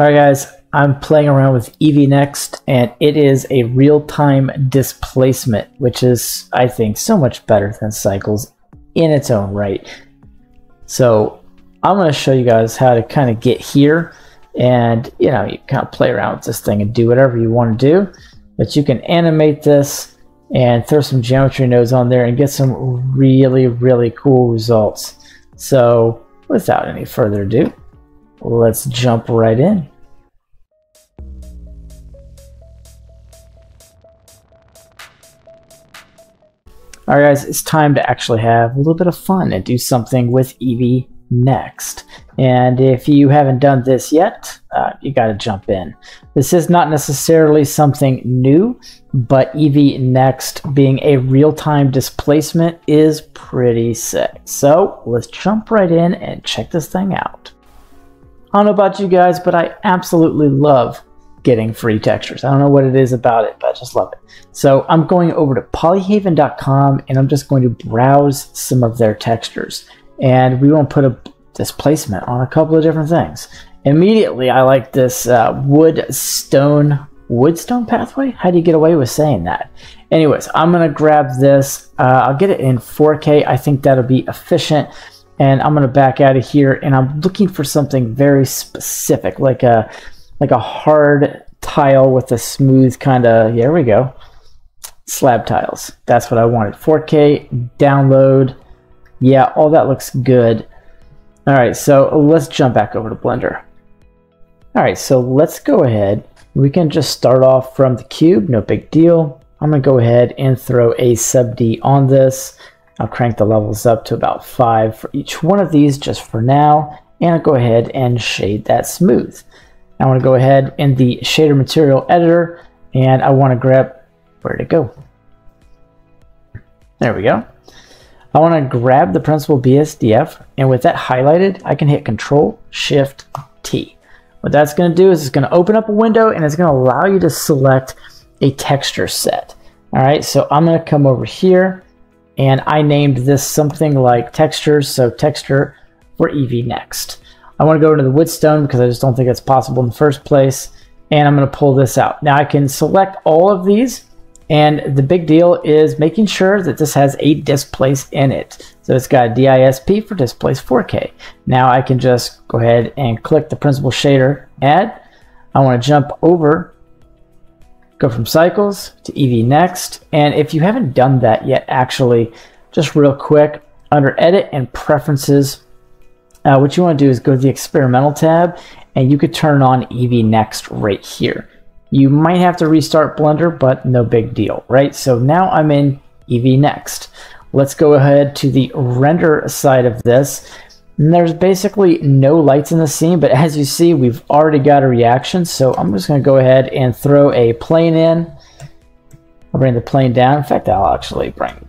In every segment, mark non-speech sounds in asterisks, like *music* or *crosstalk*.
Alright guys, I'm playing around with Eevee Next and it is a real-time displacement, which is, I think, so much better than Cycles in its own right. So I'm going to show you guys how to kind of get here and, you know, you kind of play around with this thing and do whatever you want to do. But you can animate this and throw some geometry nodes on there and get some really, really cool results. So without any further ado, let's jump right in. Alright guys, it's time to actually have a little bit of fun and do something with Eevee next. And if you haven't done this yet, uh, you got to jump in. This is not necessarily something new, but Eevee Next being a real-time displacement is pretty sick. So let's jump right in and check this thing out. I don't know about you guys, but I absolutely love getting free textures. I don't know what it is about it, but I just love it. So I'm going over to polyhaven.com and I'm just going to browse some of their textures. And we want to put a displacement on a couple of different things. Immediately, I like this uh, wood stone woodstone pathway. How do you get away with saying that? Anyways, I'm gonna grab this. Uh, I'll get it in 4K. I think that'll be efficient. And I'm gonna back out of here. And I'm looking for something very specific, like a like a hard tile with a smooth kind of. Here we go. Slab tiles. That's what I wanted. 4K download. Yeah, all that looks good. All right, so let's jump back over to Blender. All right, so let's go ahead. We can just start off from the cube, no big deal. I'm gonna go ahead and throw a sub D on this. I'll crank the levels up to about five for each one of these just for now. And I'll go ahead and shade that smooth. I wanna go ahead in the shader material editor and I wanna grab, where'd it go? There we go. I want to grab the principal BSDF, and with that highlighted, I can hit Control Shift T. What that's going to do is it's going to open up a window and it's going to allow you to select a texture set. All right, so I'm going to come over here and I named this something like textures, so texture for Eevee Next. I want to go into the woodstone because I just don't think it's possible in the first place, and I'm going to pull this out. Now I can select all of these and the big deal is making sure that this has a displace in it. So it's got DISP for displace 4K. Now I can just go ahead and click the principal shader, add. I want to jump over, go from cycles to Eevee Next. And if you haven't done that yet, actually, just real quick, under edit and preferences, uh, what you want to do is go to the experimental tab and you could turn on Eevee next right here. You might have to restart Blender, but no big deal, right? So now I'm in Eevee Next. Let's go ahead to the render side of this. And there's basically no lights in the scene, but as you see, we've already got a reaction. So I'm just gonna go ahead and throw a plane in. I'll bring the plane down. In fact, I'll actually bring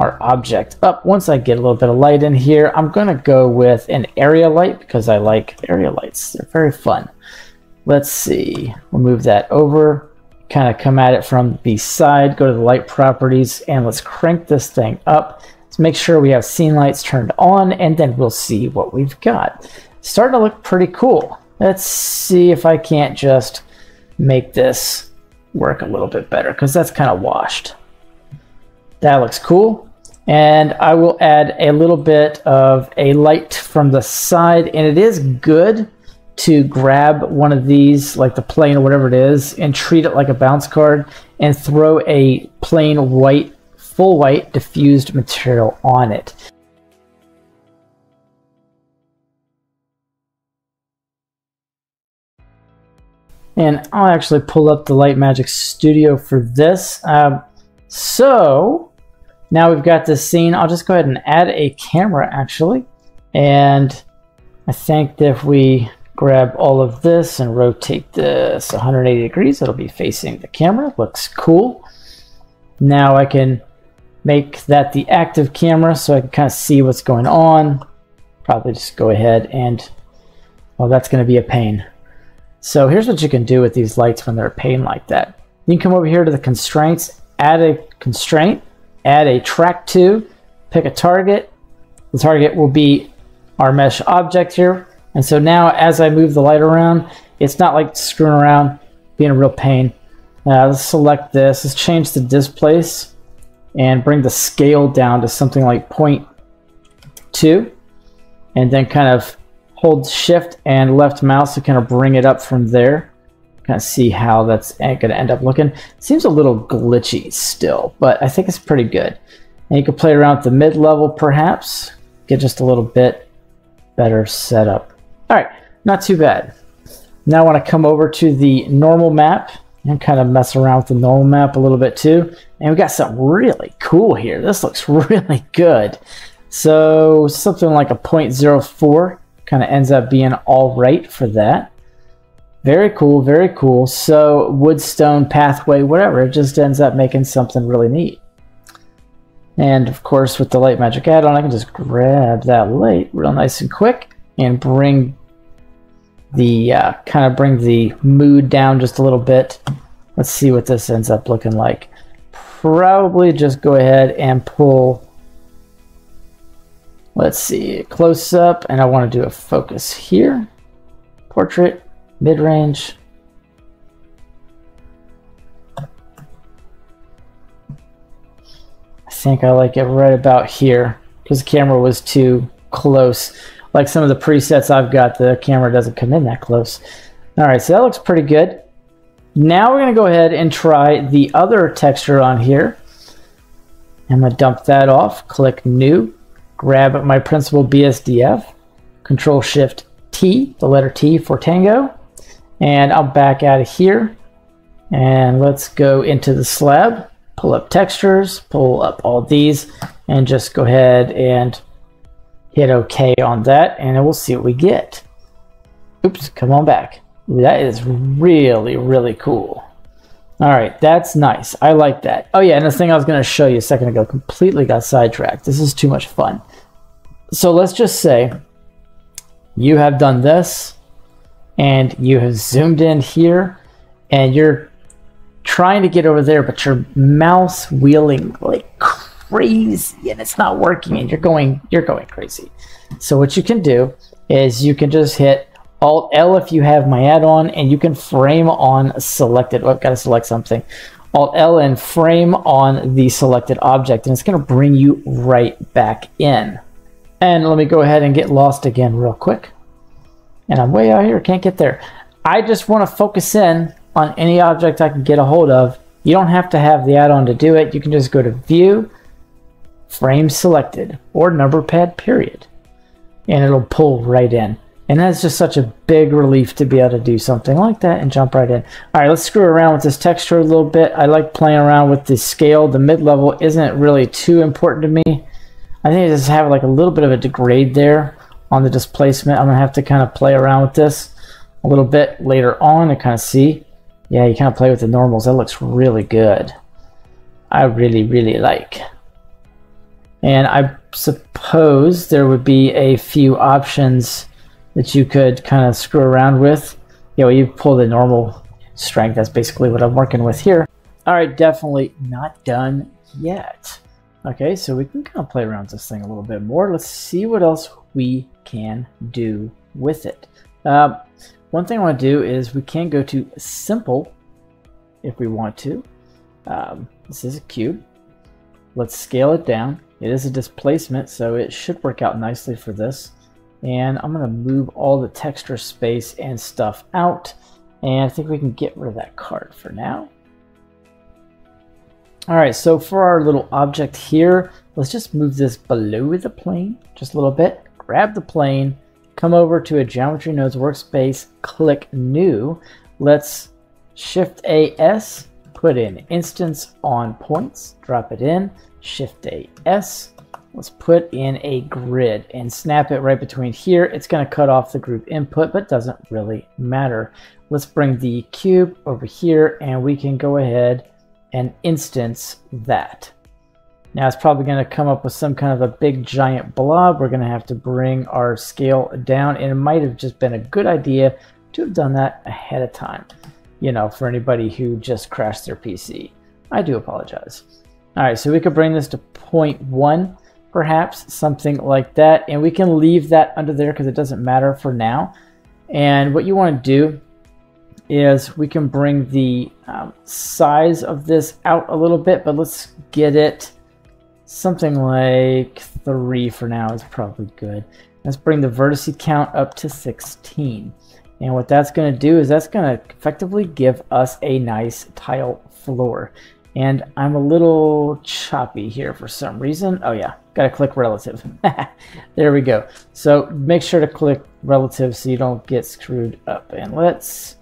our object up. Once I get a little bit of light in here, I'm gonna go with an area light because I like area lights. They're very fun. Let's see, we'll move that over, kind of come at it from the side, go to the light properties, and let's crank this thing up. Let's make sure we have scene lights turned on, and then we'll see what we've got. Starting to look pretty cool. Let's see if I can't just make this work a little bit better, because that's kind of washed. That looks cool. And I will add a little bit of a light from the side, and it is good to grab one of these, like the plane or whatever it is, and treat it like a bounce card and throw a plain white, full white diffused material on it. And I'll actually pull up the Light Magic Studio for this. Um, so now we've got this scene. I'll just go ahead and add a camera actually. And I think that if we grab all of this and rotate this 180 degrees. It'll be facing the camera. Looks cool. Now I can make that the active camera so I can kind of see what's going on. Probably just go ahead and, well, that's going to be a pain. So here's what you can do with these lights when they're a pain like that. You can come over here to the constraints, add a constraint, add a track to, pick a target. The target will be our mesh object here. And so now as I move the light around, it's not like screwing around, being a real pain. Uh, let's select this. Let's change the displace and bring the scale down to something like 0.2 and then kind of hold shift and left mouse to kind of bring it up from there kind of see how that's going to end up looking seems a little glitchy still but I think it's pretty good and you can play around with the mid level perhaps get just a little bit better setup all right not too bad now I want to come over to the normal map and kind of mess around with the normal map a little bit too. And we got something really cool here. This looks *laughs* really good. So something like a 0.04 kind of ends up being all right for that. Very cool, very cool. So woodstone pathway, whatever, it just ends up making something really neat. And of course, with the light magic add-on, I can just grab that light real nice and quick and bring the uh, kind of bring the mood down just a little bit. Let's see what this ends up looking like. Probably just go ahead and pull, let's see, close up, and I want to do a focus here. Portrait, mid-range. I think I like it right about here because the camera was too close like some of the presets I've got, the camera doesn't come in that close. All right, so that looks pretty good. Now we're gonna go ahead and try the other texture on here. I'm gonna dump that off, click new, grab my principal BSDF, control shift T, the letter T for tango, and I'll back out of here. And let's go into the slab, pull up textures, pull up all these, and just go ahead and hit OK on that, and we'll see what we get. Oops, come on back. That is really, really cool. All right, that's nice. I like that. Oh yeah, and the thing I was going to show you a second ago completely got sidetracked. This is too much fun. So let's just say you have done this, and you have zoomed in here, and you're trying to get over there, but your mouse wheeling like crazy and it's not working and you're going you're going crazy. So what you can do is you can just hit Alt L if you have my add-on and you can frame on selected. Oh, I've got to select something. Alt L and frame on the selected object and it's going to bring you right back in. And let me go ahead and get lost again real quick. And I'm way out here, can't get there. I just want to focus in on any object I can get a hold of. You don't have to have the add-on to do it. You can just go to View, frame selected, or number pad period. And it'll pull right in. And that's just such a big relief to be able to do something like that and jump right in. All right, let's screw around with this texture a little bit. I like playing around with the scale. The mid-level isn't really too important to me. I think I just have like a little bit of a degrade there on the displacement. I'm gonna have to kind of play around with this a little bit later on to kind of see. Yeah, you kind of play with the normals. That looks really good. I really, really like. And I suppose there would be a few options that you could kind of screw around with. You know, you pull the normal strength. That's basically what I'm working with here. All right, definitely not done yet. Okay, so we can kind of play around this thing a little bit more. Let's see what else we can do with it. Uh, one thing I want to do is we can go to simple if we want to. Um, this is a cube. Let's scale it down. It is a displacement, so it should work out nicely for this. And I'm going to move all the texture space and stuff out. And I think we can get rid of that card for now. All right, so for our little object here, let's just move this below the plane just a little bit. Grab the plane, come over to a Geometry Nodes workspace, click New. Let's Shift AS, put in Instance on Points, drop it in. Shift A S. Let's put in a grid and snap it right between here. It's going to cut off the group input, but doesn't really matter. Let's bring the cube over here and we can go ahead and instance that. Now it's probably going to come up with some kind of a big giant blob. We're going to have to bring our scale down and it might have just been a good idea to have done that ahead of time. You know, for anybody who just crashed their PC. I do apologize. All right, so we could bring this to 0.1, perhaps, something like that. And we can leave that under there because it doesn't matter for now. And what you want to do is we can bring the um, size of this out a little bit, but let's get it something like 3 for now is probably good. Let's bring the vertice count up to 16. And what that's going to do is that's going to effectively give us a nice tile floor. And I'm a little choppy here for some reason. Oh yeah, got to click relative. *laughs* there we go. So make sure to click relative so you don't get screwed up. And let's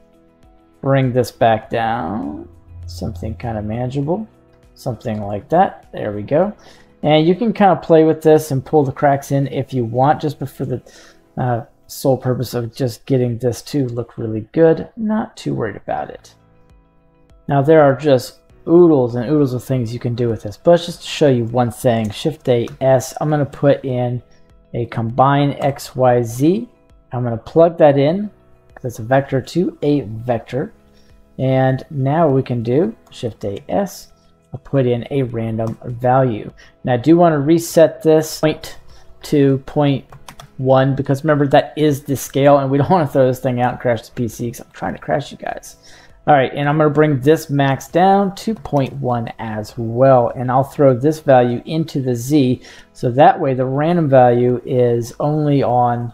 bring this back down. Something kind of manageable. Something like that. There we go. And you can kind of play with this and pull the cracks in if you want, just for the uh, sole purpose of just getting this to look really good. Not too worried about it. Now there are just oodles and oodles of things you can do with this. But just to show you one thing, Shift A S, I'm going to put in a combine XYZ. I'm going to plug that in it's a vector to a vector. And now we can do Shift A S. I'll put in a random value. Now I do want to reset this point to point one because remember that is the scale and we don't *laughs* want to throw this thing out and crash the PC because I'm trying to crash you guys. All right, and I'm going to bring this max down to 0.1 as well, and I'll throw this value into the Z, so that way the random value is only on,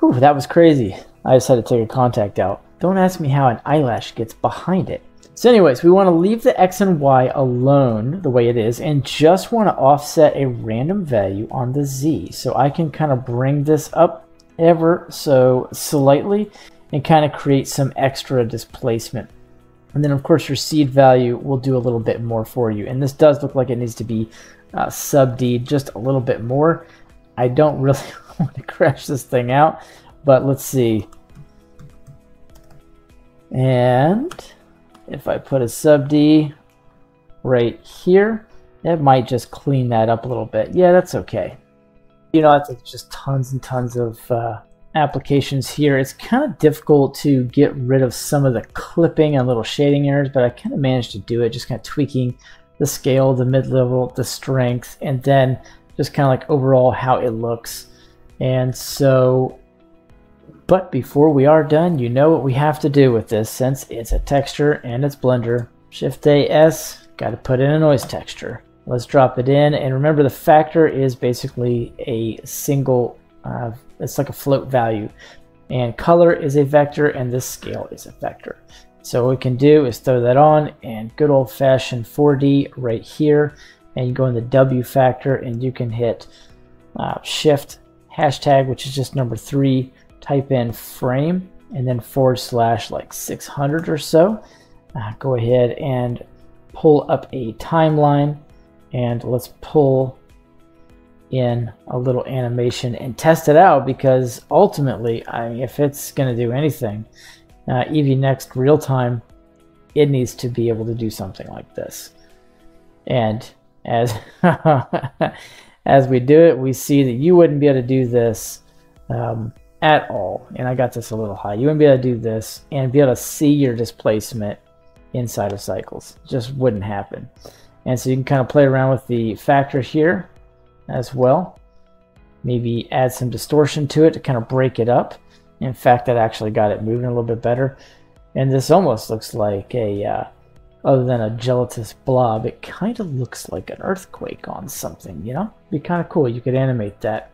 whew, that was crazy. I decided to take a contact out. Don't ask me how an eyelash gets behind it. So anyways, we want to leave the X and Y alone the way it is, and just want to offset a random value on the Z. So I can kind of bring this up ever so slightly, and kind of create some extra displacement and then of course your seed value will do a little bit more for you. And this does look like it needs to be uh, sub D just a little bit more. I don't *laughs* really want to crash this thing out, but let's see. And if I put a sub D right here, it might just clean that up a little bit. Yeah, that's okay. You know, it's just tons and tons of uh, applications here, it's kind of difficult to get rid of some of the clipping and little shading errors, but I kind of managed to do it, just kind of tweaking the scale, the mid-level, the strength, and then just kind of like overall how it looks. And so, but before we are done, you know what we have to do with this since it's a texture and it's Blender. Shift A S, got to put in a noise texture. Let's drop it in, and remember the factor is basically a single uh, it's like a float value. And color is a vector and this scale is a vector. So what we can do is throw that on and good old fashioned 4D right here. And you go in the W factor and you can hit uh, shift hashtag, which is just number three, type in frame and then forward slash like 600 or so. Uh, go ahead and pull up a timeline and let's pull in a little animation and test it out because ultimately, I mean, if it's going to do anything, uh, Eevee Next real time, it needs to be able to do something like this. And as *laughs* as we do it, we see that you wouldn't be able to do this um, at all. And I got this a little high. You wouldn't be able to do this and be able to see your displacement inside of cycles. Just wouldn't happen. And so you can kind of play around with the factor here as well. Maybe add some distortion to it to kind of break it up. In fact, that actually got it moving a little bit better. And this almost looks like a, uh, other than a gelatinous blob, it kind of looks like an earthquake on something, you know? Be kind of cool. You could animate that.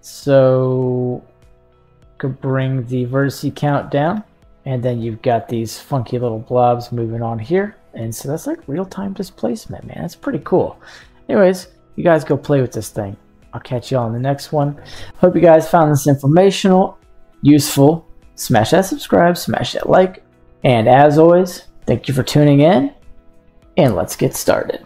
So, could bring the vertice count down. And then you've got these funky little blobs moving on here. And so that's like real-time displacement, man. That's pretty cool. Anyways, you guys go play with this thing. I'll catch you all in the next one. Hope you guys found this informational, useful. Smash that subscribe, smash that like, and as always, thank you for tuning in, and let's get started.